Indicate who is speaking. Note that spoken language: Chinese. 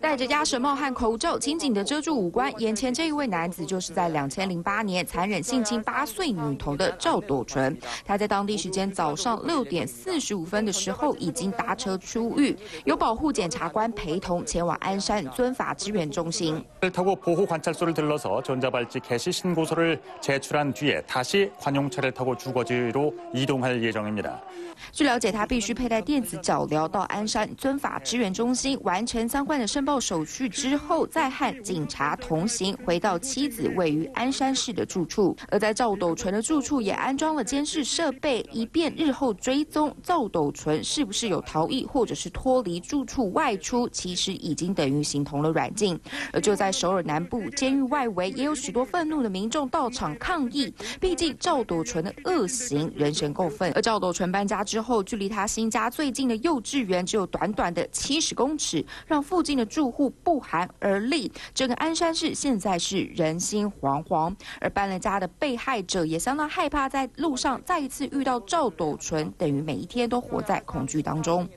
Speaker 1: 戴着鸭舌帽和口罩，紧紧的遮住五官。眼前这一位男子，就是在两千零八年残忍性侵八岁女童的赵斗淳。他在当地时间早上六点四十五分的时候，已经搭车出狱，由保护检察官陪同前往鞍山遵法支援中心。
Speaker 2: 를타고보호관찰소를들러서전자발찌개시신고서를제출한뒤에다시관용차를타고주거지로이동할예정입니다
Speaker 1: 据了解，他必须佩戴电子脚镣到鞍山遵法支援中心完成相关的申 报手续之后，再和警察同行回到妻子位于鞍山市的住处。而在赵斗淳的住处也安装了监视设备，以便日后追踪赵斗淳是不是有逃逸或者是脱离住处外出。其实已经等于形同了软禁。而就在首尔南部监狱外围，也有许多愤怒的民众到场抗议。毕竟赵斗淳的恶行，人神共愤。而赵斗淳搬家之后，距离他新家最近的幼稚园只有短短的七十公尺，让附近的住户不寒而栗。整个鞍山市现在是人心惶惶，而搬了家的被害者也相当害怕，在路上再一次遇到赵斗淳，等于每一天都活在恐惧当中。